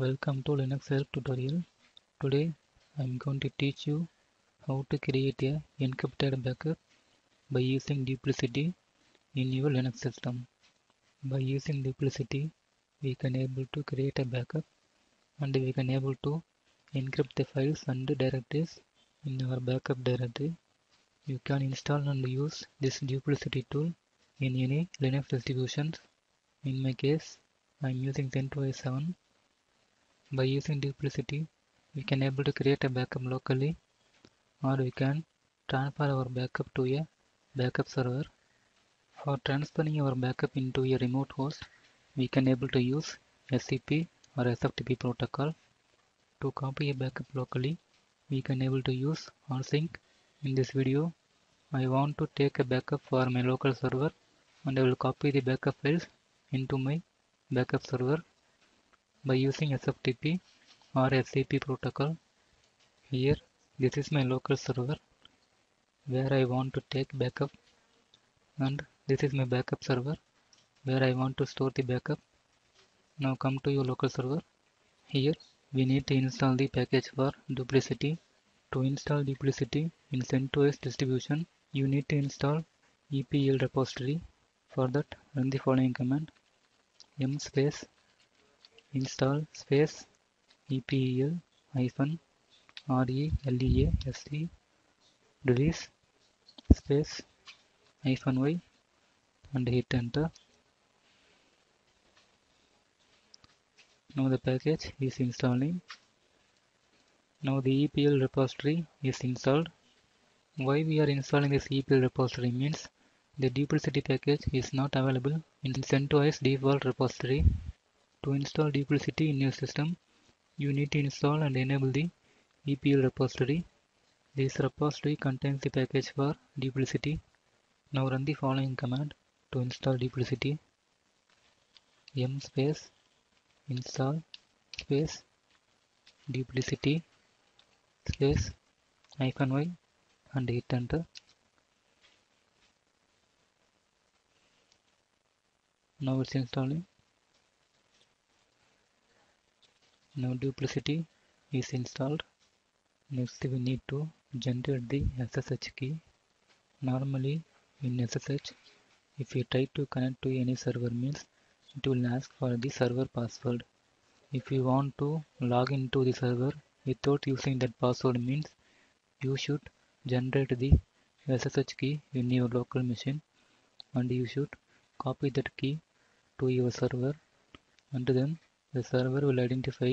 Welcome to Linux Help tutorial. Today I am going to teach you how to create a encrypted backup by using duplicity in your Linux system. By using duplicity we can able to create a backup and we can able to encrypt the files and directories in our backup directory. You can install and use this duplicity tool in any Linux distributions. In my case I am using CentOS 7 by using duplicity, we can able to create a backup locally or we can transfer our backup to a backup server. For transferring our backup into a remote host, we can able to use SCP or SFTP protocol. To copy a backup locally, we can able to use rsync. In this video, I want to take a backup for my local server and I will copy the backup files into my backup server by using SFTP or SCP protocol. Here, this is my local server where I want to take backup and this is my backup server where I want to store the backup. Now come to your local server. Here, we need to install the package for duplicity. To install duplicity in CentOS distribution, you need to install EPEL repository. For that, run the following command yum space install space epel hyphen relesc release space hyphen y and hit enter. Now the package is installing. Now the epel repository is installed. Why we are installing this epel repository means the duplicity package is not available in the CentOS default repository to install duplicity in your system, you need to install and enable the EPEL repository. This repository contains the package for duplicity. Now run the following command to install duplicity. yum space install space duplicity space hyphen y and hit enter. Now it's installing. Now duplicity is installed. Next we need to generate the SSH key. Normally in SSH, if you try to connect to any server means it will ask for the server password. If you want to log into the server without using that password means you should generate the SSH key in your local machine and you should copy that key to your server and then the server will identify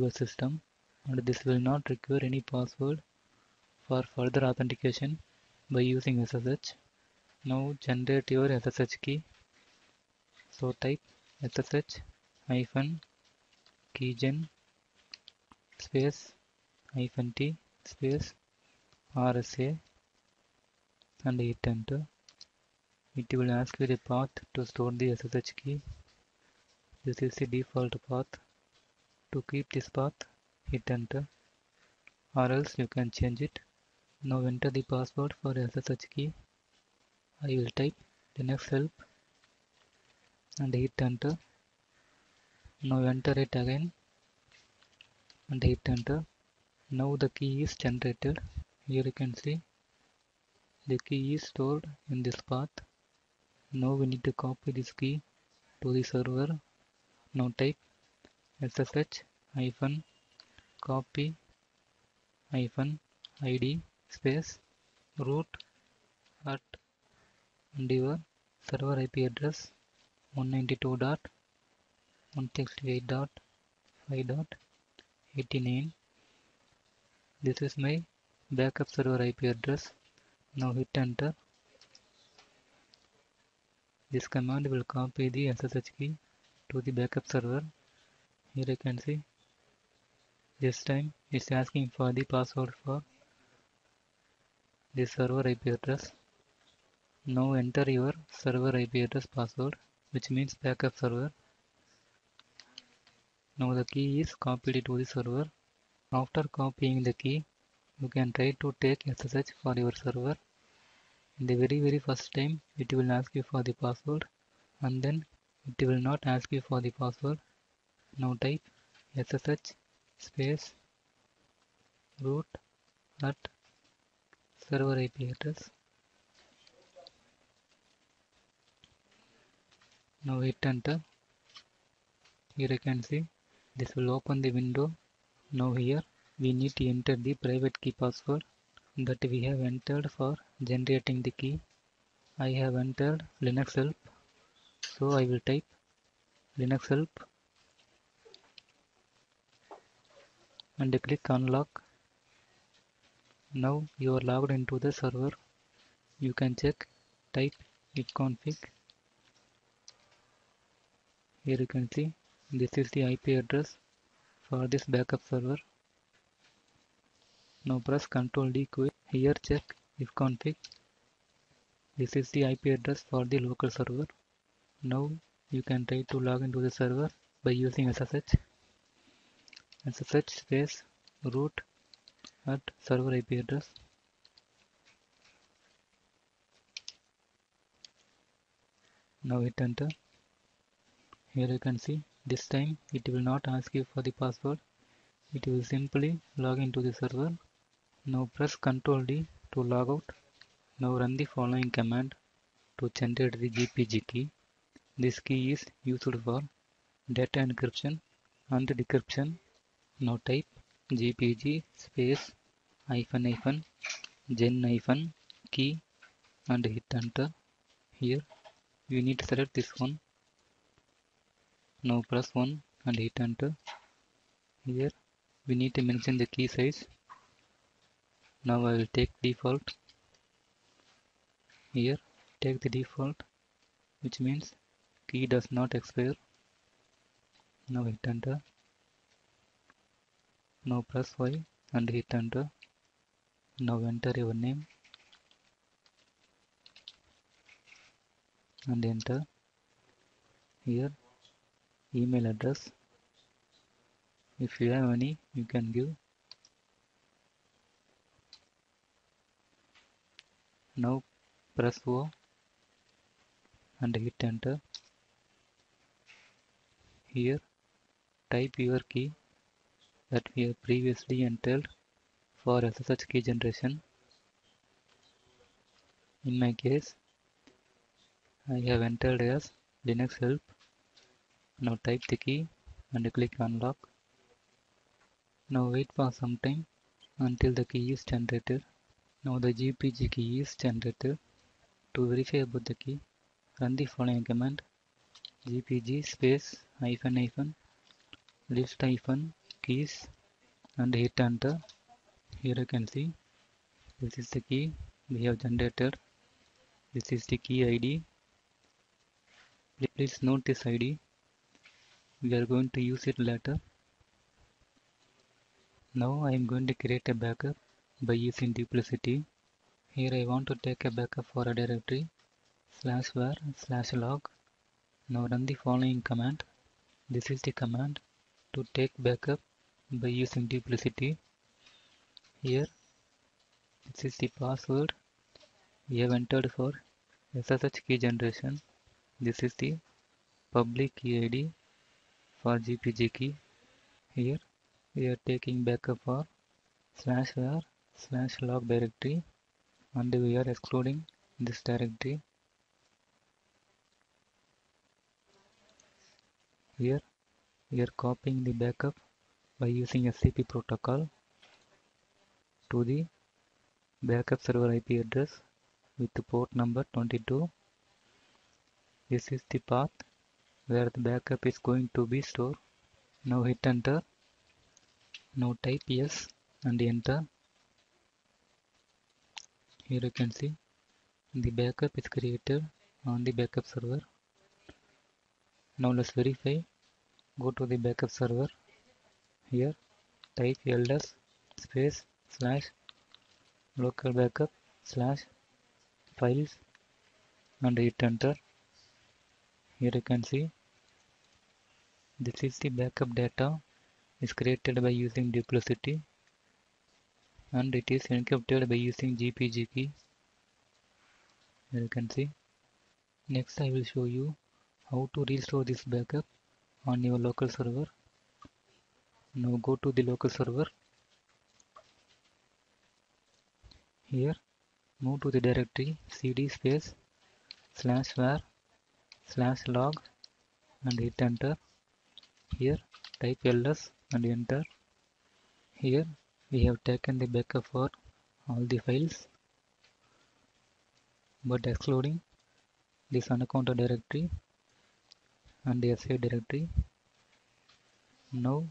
your system and this will not require any password for further authentication by using SSH. Now generate your SSH key. So type SSH hyphen keygen space hyphen t space RSA and hit enter. It will ask you the path to store the SSH key. This is the default path. To keep this path, hit enter or else you can change it. Now enter the password for SSH key. I will type Linux help and hit enter. Now enter it again and hit enter. Now the key is generated. Here you can see the key is stored in this path. Now we need to copy this key to the server. Now type ssh hyphen copy hyphen id space root at and your server IP address 192.168.5.89 this is my backup server IP address now hit enter this command will copy the SSH key to the backup server. Here you can see. This time it's asking for the password for the server IP address. Now enter your server IP address password which means backup server. Now the key is copied to the server. After copying the key you can try to take SSH for your server. In the very very first time it will ask you for the password and then it will not ask you for the password now type ssh space root at server IP address. Now hit enter. Here you can see this will open the window. Now here we need to enter the private key password that we have entered for generating the key. I have entered Linux help. So I will type Linux help and click unlock. Now you are logged into the server. You can check type ifconfig. Here you can see this is the IP address for this backup server. Now press Ctrl D quit. Here check ifconfig. This is the IP address for the local server. Now you can try to log into the server by using SSH. SSH space root at server IP address. Now hit enter. Here you can see this time it will not ask you for the password. It will simply log into the server. Now press Ctrl D to log out. Now run the following command to generate the GPG key. This key is used for data encryption and decryption. Now type gpg space hyphen hyphen gen hyphen key and hit enter. Here you need to select this one. Now press 1 and hit enter. Here we need to mention the key size. Now I will take default. Here take the default which means key does not expire. Now hit enter. Now press Y and hit enter. Now enter your name and enter. Here email address. If you have any, you can give. Now press O and hit enter. Here type your key that we have previously entered for SSH key generation. In my case, I have entered as Linux help. Now type the key and click unlock. Now wait for some time until the key is generated. Now the GPG key is generated. To verify about the key, run the following command gpg space hyphen hyphen list hyphen keys and hit enter. Here you can see this is the key we have generated. This is the key ID. Please note this ID. We are going to use it later. Now I am going to create a backup by using duplicity. Here I want to take a backup for a directory slash var slash log. Now run the following command. This is the command to take backup by using duplicity. Here this is the password we have entered for SSH key generation. This is the public key ID for GPG key. Here we are taking backup for slash var slash log directory and we are excluding this directory. Here we are copying the backup by using SCP protocol to the backup server IP address with the port number 22. This is the path where the backup is going to be stored. Now hit enter. Now type yes and enter. Here you can see the backup is created on the backup server. Now let's verify. Go to the backup server. Here type ls space slash local backup slash files and hit enter. Here you can see this is the backup data is created by using duplicity and it is encrypted by using GPG key. Here you can see. Next I will show you how to restore this backup on your local server. now go to the local server. Here move to the directory cd space slash var slash log and hit enter. Here type ls and enter. Here we have taken the backup for all the files. But excluding this anaconda directory and the SA directory. Now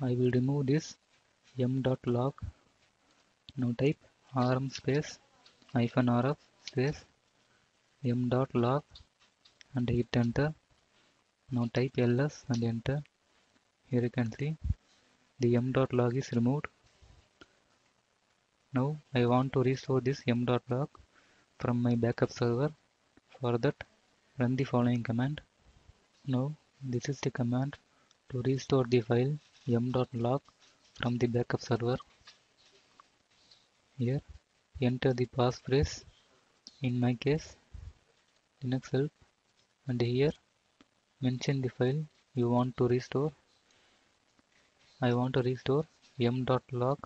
I will remove this yum.log. Now type rm space hyphen rf space yum.log and hit enter. Now type ls and enter. Here you can see the yum.log is removed. Now I want to restore this yum.log from my backup server. For that run the following command. Now this is the command to restore the file yum.log from the backup server. Here enter the passphrase in my case Linux help and here mention the file you want to restore. I want to restore yum.log.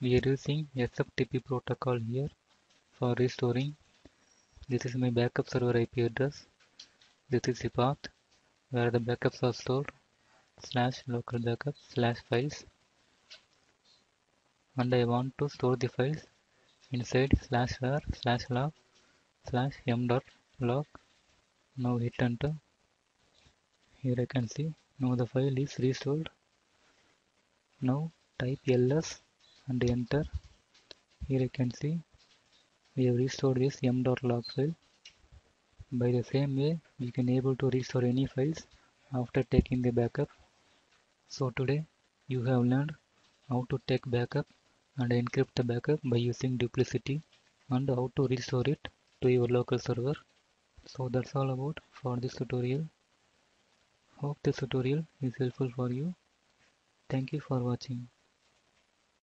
We are using SFTP protocol here for restoring. This is my backup server IP address. This is the path where the backups are stored slash local backup slash files and I want to store the files inside slash var slash log slash yum dot log. Now hit enter. Here I can see now the file is restored. Now type ls and enter. Here I can see we have restored this yum.log file. By the same way, we can able to restore any files after taking the backup. So today you have learned how to take backup and encrypt the backup by using duplicity and how to restore it to your local server. So that's all about for this tutorial. Hope this tutorial is helpful for you. Thank you for watching.